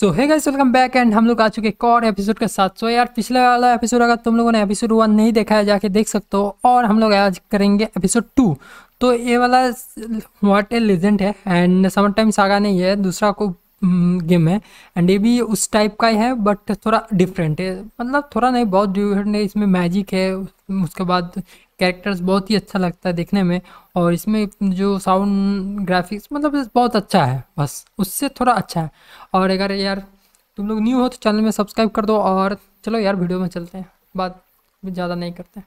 सो है guys welcome back and हम लोग आ चुके एक और एपिसोड के साथ। सो so, यार पिछले वाला एपिसोड अगर तुम लोगों ने एपिसोड वन नहीं देखा है जाके देख सकते हो और हम लोग आज करेंगे एपिसोड टू तो ये वाला व्हाट ए लेजेंड है एंड समर टाइम सागा नहीं है दूसरा को गेम है। एंड ये भी उस टाइप का ही है बट थोड़ा डिफरेंट है। मतलब थोड़ा नहीं, बहुत डिफरेंट है। इसमें मैजिक है, उसके बाद कैरेक्टर्स बहुत ही अच्छा लगता है देखने में। और इसमें जो साउंड ग्राफिक्स मतलब बहुत अच्छा है, बस। उससे थोड़ा अच्छा है। और अगर यार तुम लोग न्यू हो तो चैनल में सब्सक्राइब कर दो। और चलो यार वीडियो में चलते हैं। बात ज़्यादा नहीं करते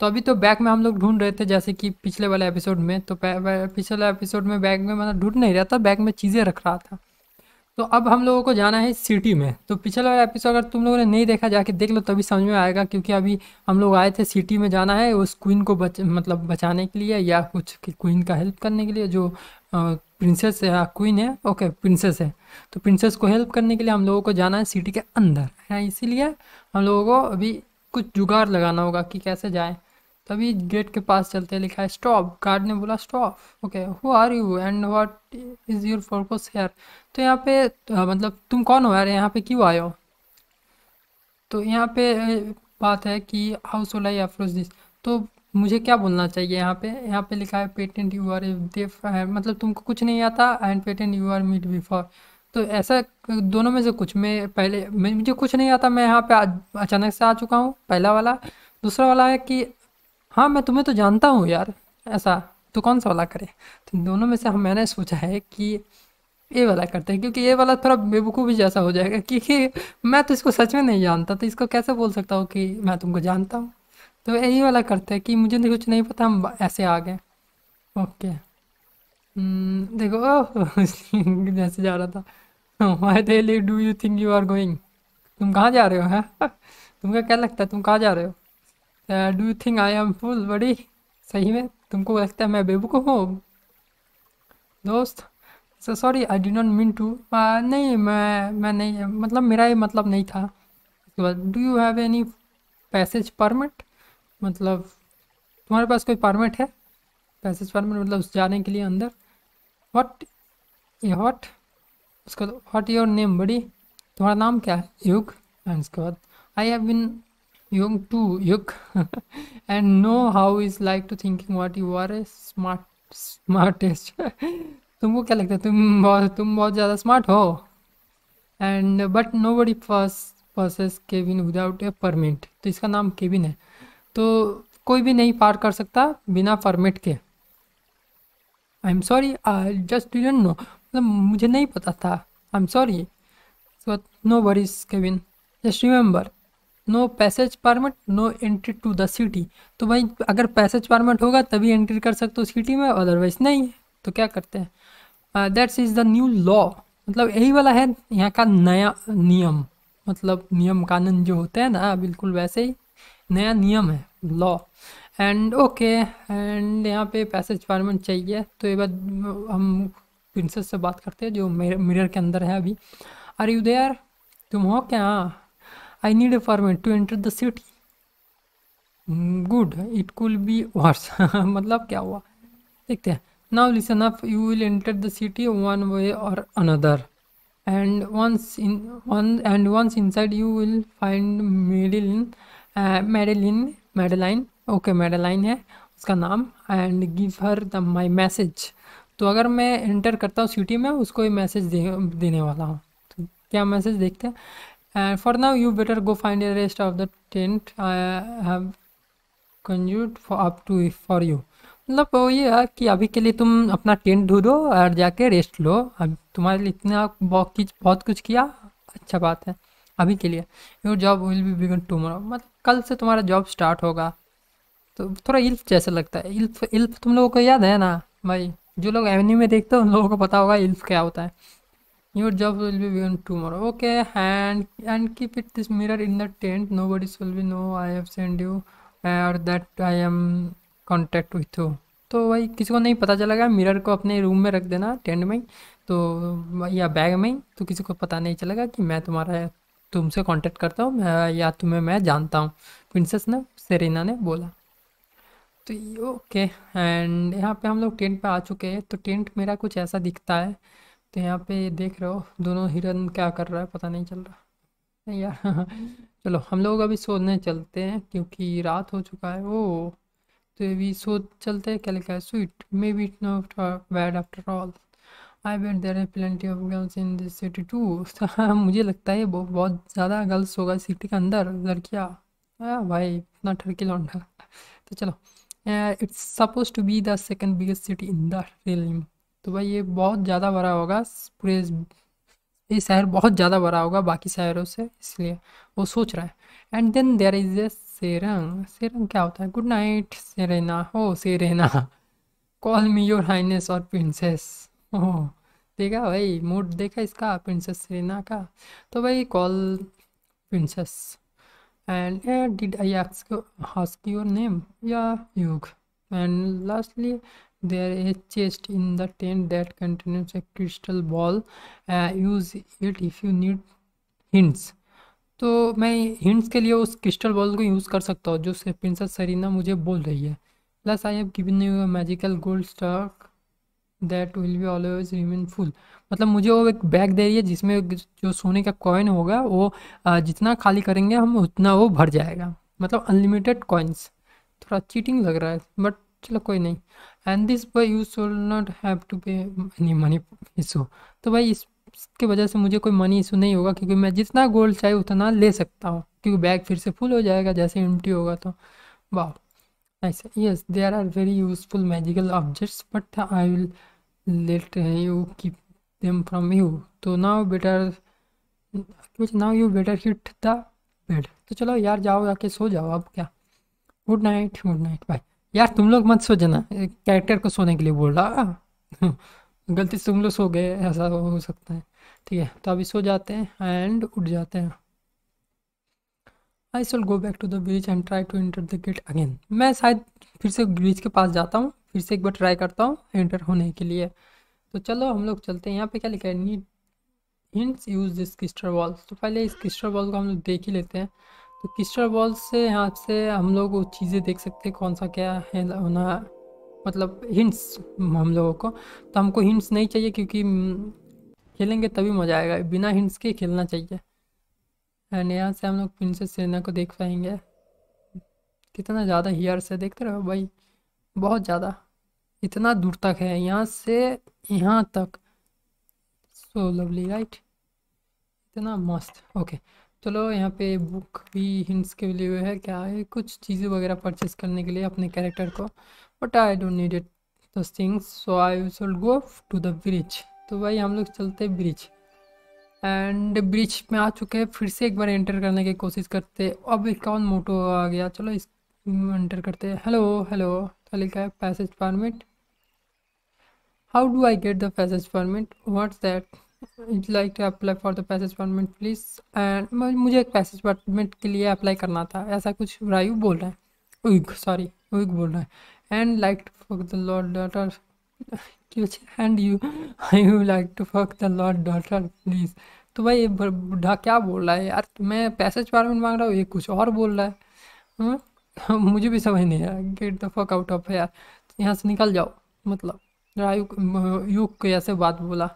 तो अभी तो बैग में हम लोग ढूंढ रहे थे, जैसे कि पिछले वाले एपिसोड में। तो पिछले एपिसोड में बैग में मतलब ढूंढ नहीं रहा था बैग में चीज़ें रख रहा था। तो अब हम लोगों को जाना है सिटी में। तो पिछले वाला एपिसोड अगर तुम लोगों ने नहीं देखा, जाके देख लो, तभी समझ में आएगा क्योंकि अभी हम लोग आए थे सिटी में जाना है उस क्वीन को बच मतलब बचाने के लिए या कुछ क्वीन का हेल्प करने के लिए जो प्रिंसेस है क्वीन है ओके प्रिंसेस है। तो प्रिंसेस को हेल्प करने के लिए हम लोगों को जाना है सिटी के अंदर। है, इसीलिए हम लोगों को अभी कुछ जुगाड़ लगाना होगा कि कैसे जाए। तभी गेट के पास चलते लिखा है, स्टॉप. गार्ड ने बोला, stop. Okay who are you and what is your purpose here तो यहाँ पे मतलब तुम कौन हो यार? यहाँ पे क्यों आए हो? तो यहाँ पे बात है कि how shall I approach this तो मुझे क्या बोलना चाहिए यहाँ पे? यहाँ पे लिखा है पेटेंट यू आर देफ मतलब तुमको कुछ नहीं आता and patent you are meet before तो ऐसा दोनों में से कुछ, मैं पहले, मुझे कुछ नहीं आता, मैं यहाँ पे अचानक से आ चुका हूँ, पहला वाला। दूसरा वाला है कि हाँ मैं तुम्हें तो जानता हूँ यार ऐसा तो कौन सा वाला करे? तो दोनों में से हम मैंने सोचा है कि ये वाला करते हैं क्योंकि ये वाला थोड़ा बेवकूफ़ी जैसा हो जाएगा क्योंकि मैं तो इसको सच में नहीं जानता तो इसको कैसे बोल सकता हूँ कि मैं तुमको जानता हूँ? तो यही वाला करते हैं कि मुझे तो कुछ नहीं पता हम ऐसे आ गए। ओके। हम्म, देखो जैसे जा रहा था। Why daily do you think you are going तुम कहाँ जा रहे हो है? तुमको क्या लगता है तुम कहाँ जा रहे हो? Do you think I am fool बड़ी सही में? तुमको लगता है मैं बेबूकूफ हूँ? दोस्त sorry I did not mean to नहीं, मैं मैं नहीं मतलब मेरा ये मतलब नहीं था। उसके बाद do you have any passage permit मतलब तुम्हारे पास कोई परमिट है? पैसेज परमिट मतलब उस जाने के लिए अंदर। वट वट उसके बाद वट योर नेम बड़ी तुम्हारा नाम क्या है? युग। एंड उसके बाद I have been young too yuk. And know how is like to thinking what you are a smart, smartest. तुमको क्या लगता है? तुम बहुत तुम बहुत ज़्यादा स्मार्ट हो। And but nobody possess Kevin without a permit तो इसका नाम केविन है। तो कोई भी नहीं पार कर सकता बिना परमिट के। I am sorry I just didn't know मतलब मुझे नहीं पता था। I am sorry no worries Kevin just remember no passage permit, no entry to the city. तो भाई, अगर पैसेज परमिट होगा, तभी एंट्री कर सकते हो सिटी में अदरवाइज़ नहीं। तो क्या करते हैं? That's is the new law मतलब यही वाला है, यहाँ का नया नियम। मतलब नियम कानून जो होते हैं ना, बिल्कुल वैसे ही नया नियम है लॉ एंड ओके एंड यहाँ पे पैसेज परमिट चाहिए। तो ये बात, हम प्रिंसेस से बात करते हैं, जो मिरर के अंदर है अभी। आर यू देयर तुम हो क्या? I need a permit to enter the city. Good it could be worse मतलब क्या हुआ देखते हैं now listen up you will enter the city one way or another and once in one and once inside you will find Madeline Madeline Madeline okay Madeline है उसका नाम and give her the my message तो अगर मैं enter करता हूँ city में उसको ये मैसेज दे, देने वाला हूँ। तो क्या मैसेज देखते हैं? And for now, you better go find the rest of the tent I have conjured for up to for you. मतलब ये है कि अभी के लिए तुम अपना टेंट ढूंढो और जाके रेस्ट लो। अब तुम्हारे लिए इतना बहुत कुछ बहुत कुछ किया अच्छा बात है अभी के लिए। Your job will be begin tomorrow मतलब कल से तुम्हारा जॉब स्टार्ट होगा। तो थोड़ा इल्फ जैसा लगता है। इल्फ इल्फ तुम लोगों को याद है ना? भाई, जो लोग एवनी में देखते हैं, उन लोगों को पता होगा इल्फ क्या होता है। Your job will be begun tomorrow. Okay, and and keep it this mirror in the tent. Nobody will be know i have sent you or that i am contact with you. तो भाई, किसी को नहीं पता चलेगा mirror को अपने room में रख देना टेंट में तो या बैग में तो किसी को पता नहीं चलेगा कि मैं तुम्हारा, तुमसे कांटेक्ट करता हूँ या तुम्हें मैं जानता हूँ। प्रिंसेस ने सेरेना ने बोला। तो ओके एंड यहाँ पे हम लोग टेंट पे आ चुके हैं। तो टेंट मेरा कुछ ऐसा दिखता है तो यहाँ पे देख रहे हो, दोनों हिरन क्या कर रहा है, पता नहीं चल रहा। नहीं यार, चलो हम लोग अभी सोने चलते हैं, क्योंकि रात हो चुका है ओ तो अभी सो, चलते हैं, क्या लिखा है? Sweet may be it not bad after all I bet there है plenty of girls in this city too मुझे लगता है वो बहुत ज़्यादा गर्ल्स होगा सिटी के अंदर लड़कियाँ भाई, इतना ठरकी लौंडा। तो चलो it's suppose to be the second biggest city in the realm तो भाई ये बहुत ज़्यादा बड़ा होगा, पूरे ये शहर बहुत ज़्यादा बड़ा होगा बाकी शहरों से, इसलिए वो सोच रहा है। And then there is a Sairang सेरंग क्या होता है? गुड नाइट सेरेना हो Serena call me your highness और प्रिंसेस ओह देखा भाई मूड देखा इसका प्रिंसेस सेरेना का? तो भाई call princess and did I ask your name या युग and lastly there a chest in the tent that contains a crystal ball. Uh, use it if you need hints. तो मैं hints के लिए उस क्रिस्टल बॉल को use कर सकता हूँ जो प्रिंसेस सरीना मुझे बोल रही है। Plus I have given you magical gold stock that will be always remain full मतलब मुझे वो एक बैग दे रही है जिसमें जो सोने का कॉइन होगा वो जितना खाली करेंगे हम उतना वो भर जाएगा। मतलब अनलिमिटेड कॉइन्स थोड़ा चीटिंग लग रहा है बट चलो कोई नहीं। And this by you should not have to pay any money issue तो भाई इसके वजह से मुझे कोई मनी इशू नहीं होगा, क्योंकि मैं जितना गोल्ड चाहिए उतना ले सकता हूँ, क्योंकि बैग फिर से फुल हो जाएगा, जैसे एम्प्टी होगा तो। वाह ऐसे yes there are very useful magical objects but I will let you keep them from you तो now better now you better hit the bed तो चलो यार, जाओ जाके सो जाओ, अब क्या? Good night good night bye यार तुम लोग मत सो जाना कैरेक्टर को सोने के लिए बोल रहा गलती से तुम लोग सो गए, ऐसा हो सकता है। ठीक है तो अभी सो जाते हैं एंड उठ जाते हैं। I shall go back to the bridge and try to enter the gate again मैं शायद फिर से ब्रिज के पास जाता हूँ, फिर से एक बार ट्राई करता हूँ एंटर होने के लिए। तो चलो हम लोग चलते हैं। यहाँ पे क्या लिखा है? Need hints use this crystal ball तो पहले इस क्रिस्टर बॉल को हम लोग देख ही लेते हैं। तो क्रिस्टल बॉल से यहाँ से हम लोग वो चीज़ें देख सकते हैं? कौन सा क्या है होना मतलब हिंट्स हम लोगों को। तो हमको हिंट्स नहीं चाहिए क्योंकि खेलेंगे तभी मज़ा आएगा। बिना हिंट्स के खेलना चाहिए। एंड यहाँ से हम लोग प्रिंसेस सेना को देख पाएँगे। कितना ज़्यादा हियर से देखते रहो भाई। बहुत ज़्यादा। इतना दूर तक है। यहाँ से, यहाँ तक। सो लवली राइट इतना मस्त। ओके चलो यहाँ पे बुक भी हिंट्स के लिए हुए है, क्या है? कुछ चीज़ें वगैरह परचेस करने के लिए अपने कैरेक्टर को। But I don't need it this things so I should go to the bridge तो भाई हम लोग चलते ब्रिज एंड ब्रिज में आ चुके हैं, फिर से एक बार एंटर करने की कोशिश करते अब कौन मोटो आ गया। चलो इस एंटर करते हेलो हेलो तो लिखा है? Passage permit how do I get the passage permit what's that like to apply for the passage permit please and मुझे एक पैसेज परमिट के लिए अप्लाई करना था। ऐसा कुछ रायू बोल रहा है। उइग सॉरी उइग बोल रहा है। And like to fuck the lord daughter and you you like to fuck the lord daughter please तो भाई ये बुढ़ा क्या बोल रहा है यार? मैं पैसेज परमिट मांग रहा हूँ, ये कुछ और बोल रहा है। हाँ? मुझे भी समझ नहीं आया get the fuck out of यार यहाँ से निकल जाओ मतलब। रायू युग को ऐसे बात बोला।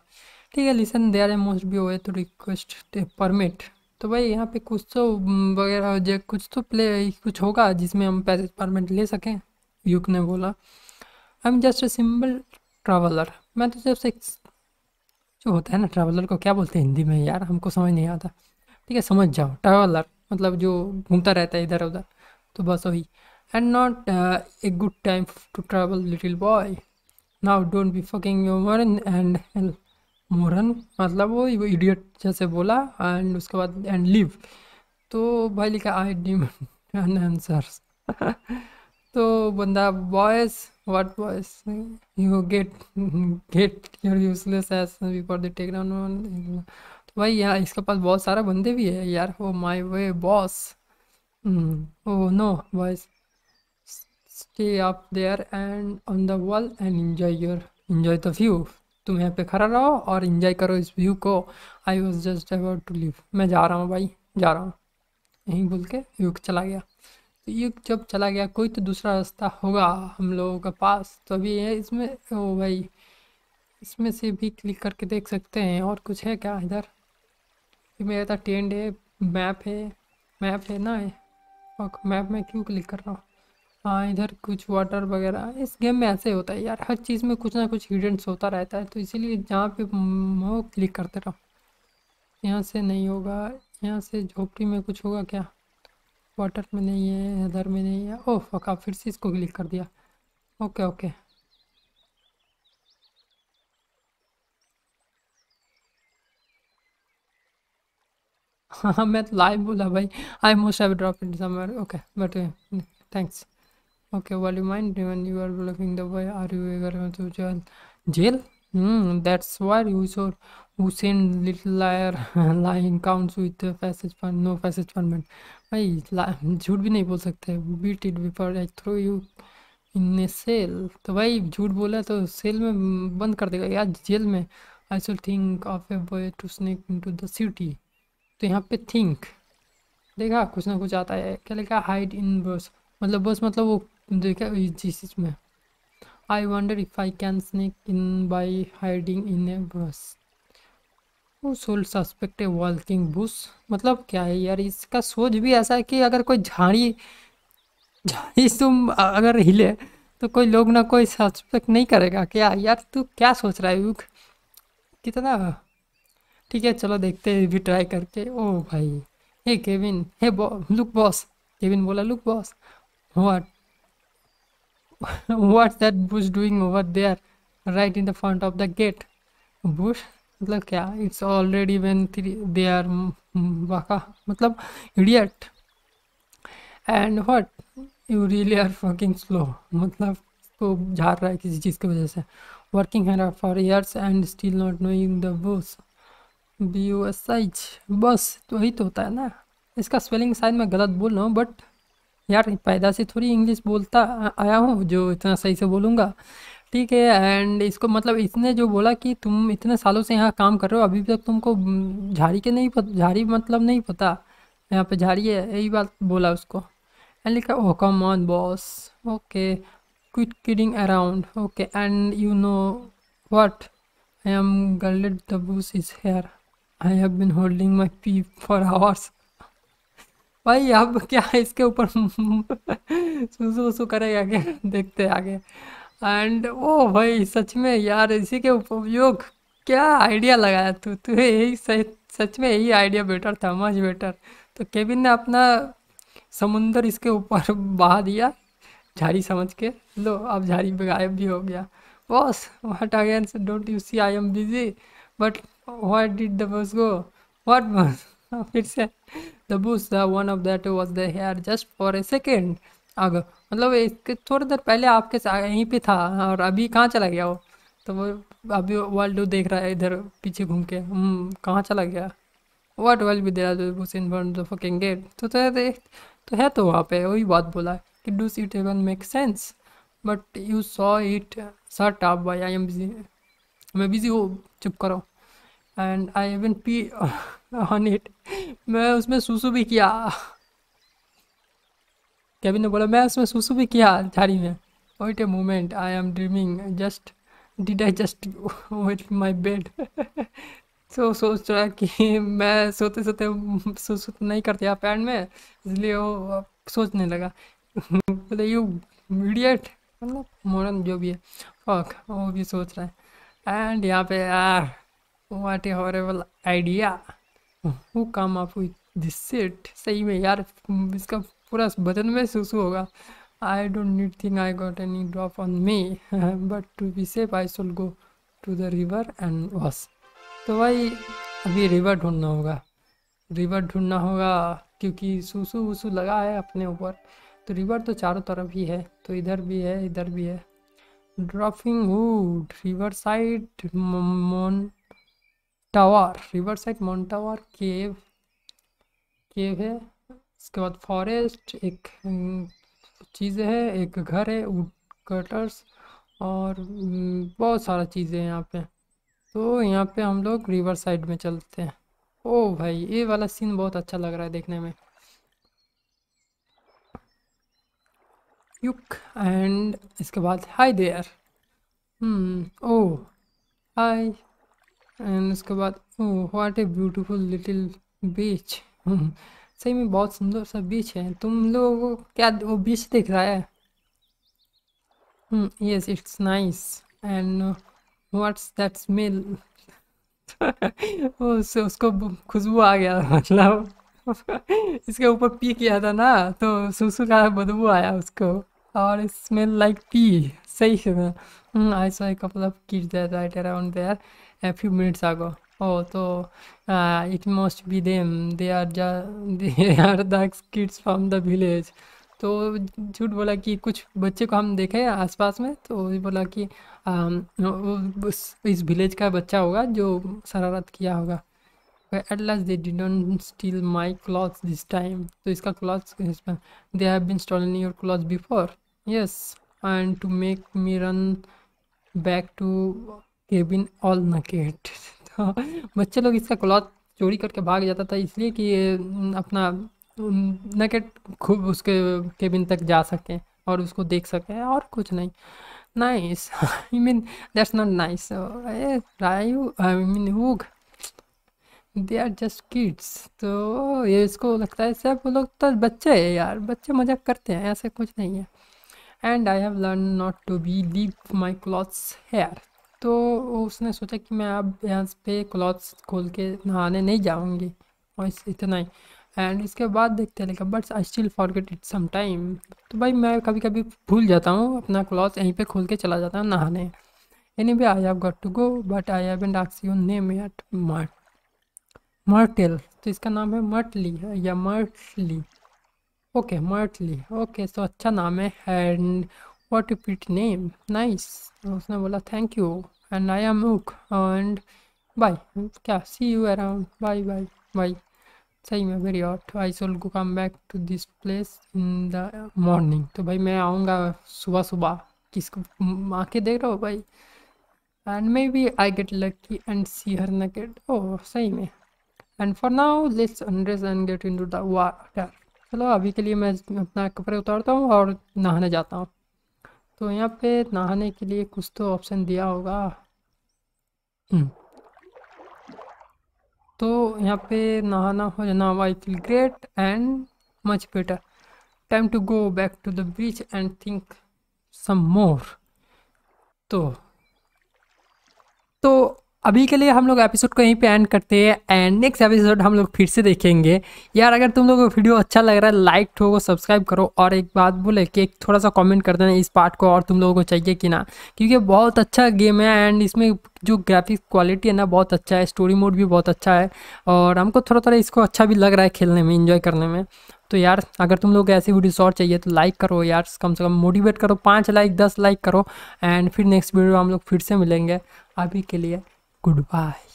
ठीक है लिसन देर है most be way to request permit तो भाई यहाँ पे कुछ तो वगैरह जो कुछ तो प्ले कुछ होगा जिसमें हम पैसे परमिट ले सकें। युग ने बोला I am just a simple traveller मैं तो जब से जो होता है ना ट्रैवलर को क्या बोलते हैं हिंदी में? यार, हमको समझ नहीं आता। ठीक है, समझ जाओ। ट्रैवलर मतलब जो घूमता रहता है इधर उधर तो बस वही। And not a good time to travel little boy now don't be fucking your and moron मतलब वो इडियट जैसे बोला एंड उसके बाद एंड लिव तो भाई लिखा आई डिमांड आंसर्स तो बंदा boys what boys you get get your useless edge before the take down तो भाई यहाँ इसके पास बहुत सारा बंदे भी है, यार हो my way boss oh no boys stay up there and on the wall and enjoy your enjoy the view तुम यहाँ पे खड़ा रहो और इन्जॉय करो इस व्यू को। I was just about to leave मैं जा रहा हूँ भाई, जा रहा हूँ। यहीं बोल के युग चला गया। तो युग जब चला गया, कोई तो दूसरा रास्ता होगा हम लोगों के पास। तो अभी ये इसमें, ओ भाई, इसमें से भी क्लिक करके देख सकते हैं। और कुछ है क्या इधर? मेरा था टेंड है मैप है। मैप है ना और मैप में क्यों क्लिक कर रहा हूँ? हाँ इधर कुछ वाटर वगैरह, इस गेम में ऐसे होता है यार। हर चीज़ में कुछ ना कुछ हिडेंस होता रहता है तो इसीलिए जहाँ पे हो क्लिक करते रहो। यहाँ से नहीं होगा, यहाँ से झोपड़ी में कुछ होगा क्या? वाटर में नहीं है, इधर में नहीं है। ओह फका फिर से इसको क्लिक कर दिया। ओके ओके हाँ मैं तो लाइव बोला भाई। I most have drop in somewhere okay but thanks okay what you mind when you are looking the way are you eager to jail jail Hmm, that's why you saw send little liar lying counts with the passage fund no passage fundment. भाई झूठ भी नहीं बोल सकते। Beat it before I throw you in cell तो भाई झूठ बोला तो सेल में बंद कर देगा। यार जेल में I should think of a boy to sneak into the city तो यहाँ पे थिंक देखा कुछ ना कुछ आता है। क्या लिखा? हाइड इन बस मतलब बस मतलब वो देखा जिस इसमें I wonder if I can sneak in by hiding in a bush. So suspect a walking bush मतलब क्या है यार, इसका सोच भी ऐसा है कि अगर कोई झाड़ी झाड़ी तुम अगर हिले तो कोई लोग ना कोई सस्पेक्ट नहीं करेगा क्या यार तू क्या सोच रहा है कितना? ठीक है, चलो देखते हैं, भी ट्राई करके। ओ भाई हे केविन हे बॉ लुक बॉस केविन बोला look boss what what's that bush doing over there, right in the front of the gate? Bush? मतलब क्या? It's already when they are वाका। मतलब idiot and what you really are working slow मतलब को झाड़ रहा है किसी चीज़ की वजह से। वर्किंग है for years and still not knowing the bush B U S H बस तो वही तो होता है ना। इसका स्पेलिंग शायद मैं गलत बोल रहा हूँ बट यार पैदा से थोड़ी इंग्लिश बोलता आया हूँ, जो इतना सही से बोलूँगा। ठीक है एंड इसको मतलब इसने जो बोला कि तुम इतने सालों से यहाँ काम कर रहे हो, अभी तक तुमको झाड़ी के नहीं पता, झाड़ी मतलब नहीं पता। यहाँ पे झाड़ी है, यही बात बोला उसको। एंड लिखा ओ come on boss okay quit kidding around okay and you know what I am glad the bus is here I have been holding my pee for hours भाई, अब क्या इसके ऊपर सुसु करेगा क्या? देखते आगे। एंड ओ भाई, सच में यार, इसी के उपयोग क्या आइडिया लगाया तू? तू यही सच में यही आइडिया बेटर था मच बेटर तो केविन ने अपना समुंदर इसके ऊपर बहा दिया, झाड़ी समझ के। लो, अब झाड़ी पे गायब भी हो गया। Boss what again don't you see I am busy but what did the bus go what bus फिर से the bush the one of that was the here just for a second अग मतलब इसके थोड़ी देर पहले आपके यहीं पे था और अभी कहाँ चला गया वो? तो वो अभी वर्ल्ड देख रहा है इधर पीछे घूम के। हम्म, कहाँ चला गया? What will be there bush in front the fucking gate तो तो, तो है तो वहाँ पे वही बात बोला कि do it even make sense but you saw it shut up bye I am busy मैं बिज़ी हूँ चुप करो। And I even pee on it मैं उसमें सुसु भी किया। केविन ने बोला, मैं उसमें सुसु भी किया झाड़ी में। Wait a moment I am dreaming just did I just wet my bed तो सोच रहा कि मैं सोते सोते सुसु तो नहीं करते पैर में, इसलिए वो सोचने लगा। बोले यू मीडियट मतलब मॉडर्न जो भी है। फक वो भी सोच रहा है। एंड यहाँ पे, यार what a horrible idea who come this set सही में यार, इसका पूरा बदन में सुसु होगा। I don't need think I got any drop on me but to be safe I should go to the river and wash तो भाई, अभी रिवर ढूंढना होगा। रिवर ढूंढना होगा, क्योंकि सुसु वसु लगा है अपने ऊपर। तो रिवर तो चारों तरफ़ ही है तो इधर भी है, इधर भी है। Dropping wood river side moon tower river side mount tower cave cave है। इसके बाद फॉरेस्ट एक चीज़ है, एक घर है वुड कटर्स और बहुत सारा चीज़ें हैं यहाँ पे। तो यहाँ पे हम लोग रिवर साइड में चलते हैं। ओ भाई, ये वाला सीन बहुत अच्छा लग रहा है देखने में। युक एंड इसके बाद hi there hmm oh hi and उसके बाद what a beautiful little beach सही में बहुत सुंदर सा बीच है। तुम लोग क्या वो बीच दिख रहा है? Yes it's nice and what's that smell उससे उसको खुशबू आ गया मतलब। इसके ऊपर पी किया था ना तो सुसु का बदबू आया उसको। और स्मेल लाइक पी सही है I saw couple of kids that right around there. A few minutes ago. Oh so uh, it must be them. They are just they are the kids from the village. तो झूठ बोला कि कुछ बच्चे को हम देखे आसपास में तो बोला कि इस विलेज का बच्चा होगा जो शरारत किया होगा। At last they didn't steal my cloth this time तो इसका cloth they have been stolen your cloth before yes and to make me run back to cabin all naked तो बच्चे लोग इसका क्लॉथ चोरी करके भाग जाता था, इसलिए कि ये अपना नकेट खूब उसके केबिन तक जा सकें और उसको देख सकें और कुछ नहीं। Nice I mean that's not nice I mean huh they are just kids तो ये इसको लगता है सब लोग तो बच्चे हैं यार, बच्चे मज़ाक करते हैं, ऐसे कुछ नहीं है। And I have learn not to be leave my clothes here तो उसने सोचा कि मैं अब यहाँ पे क्लॉथ्स खोल के नहाने नहीं जाऊँगी और इतना ही। एंड इसके बाद देखते हैं but I still forget it some time तो भाई मैं कभी कभी भूल जाता हूँ, अपना क्लॉथ यहीं पे खोल के चला जाता हूँ नहाने। Anyway I have got to go but I have ask you name at मर्ट Myrtle तो इसका नाम है मर्टली या मर्टली ओके मर्टली ओके सो अच्छा नाम है and what you pit name nice उसने बोला thank you and I am मुक एंड बाय क्या? See you around bye bye bye सही में very hot I shall go come back to this place in the morning तो भाई मैं आऊँगा सुबह सुबह. किसको? आके देख रहा हो भाई? And may be I get lucky and see her naked oh सही में. And for now let's undress and get in to the चलो, अभी के लिए मैं अपना कपड़े उतारता हूँ और नहाने जाता हूँ। तो यहाँ पे नहाने के लिए कुछ तो ऑप्शन दिया होगा। हम्म। तो यहाँ पे नहाना हो जाना I feel great and much better time to go back to the beach and think some more तो तो अभी के लिए हम लोग एपिसोड को यहीं पे एंड करते हैं एंड नेक्स्ट एपिसोड हम लोग फिर से देखेंगे। यार, अगर तुम लोगों को वीडियो अच्छा लग रहा है लाइक ठोको सब्सक्राइब करो, और एक बात बोले कि एक थोड़ा सा कमेंट कर देना इस पार्ट को, और तुम लोगों को चाहिए कि ना। क्योंकि बहुत अच्छा गेम है एंड इसमें जो ग्राफिक्स क्वालिटी है ना, बहुत अच्छा है स्टोरी मोड भी बहुत अच्छा है, और हमको थोड़ा थोड़ा इसको अच्छा भी लग रहा है खेलने में इन्जॉय करने में। तो यार, अगर तुम लोग ऐसी वीडियो शॉर्ट चाहिए तो लाइक करो यार, कम से कम मोटिवेट करो, पाँच लाइक दस लाइक करो एंड फिर नेक्स्ट वीडियो हम लोग फिर से मिलेंगे। अभी के लिए Goodbye.